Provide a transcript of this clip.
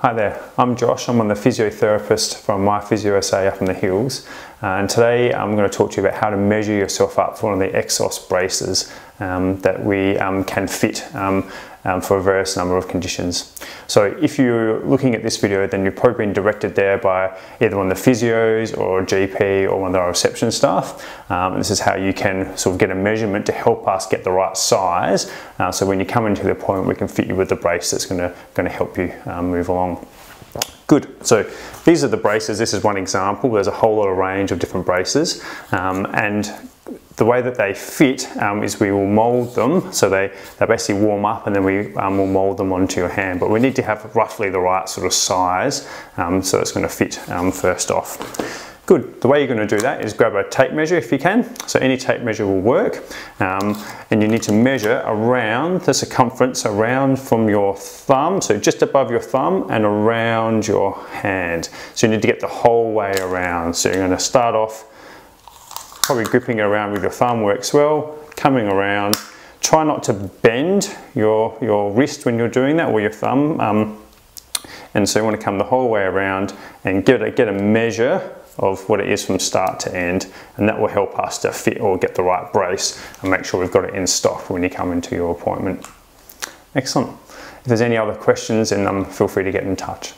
Hi there, I'm Josh. I'm one of the physiotherapists from My Physio SA up in the hills. And today I'm going to talk to you about how to measure yourself up for one of the Exos braces um, that we um, can fit um, um, for a various number of conditions. So if you're looking at this video, then you've probably been directed there by either one of the physios or GP or one of the reception staff. Um, this is how you can sort of get a measurement to help us get the right size. Uh, so when you come into the appointment, we can fit you with the brace that's going to, going to help you um, move along. Good, so these are the braces. This is one example. There's a whole lot of range of different braces um, and the way that they fit um, is we will mold them. So they, they basically warm up and then we um, will mold them onto your hand. But we need to have roughly the right sort of size um, so it's going to fit um, first off. Good, the way you're going to do that is grab a tape measure if you can, so any tape measure will work. Um, and you need to measure around the circumference around from your thumb, so just above your thumb and around your hand. So you need to get the whole way around, so you're going to start off probably gripping around with your thumb works well, coming around. Try not to bend your, your wrist when you're doing that or your thumb. Um, and so you want to come the whole way around and get a, get a measure of what it is from start to end and that will help us to fit or get the right brace and make sure we've got it in stock when you come into your appointment. Excellent. If there's any other questions then um, feel free to get in touch.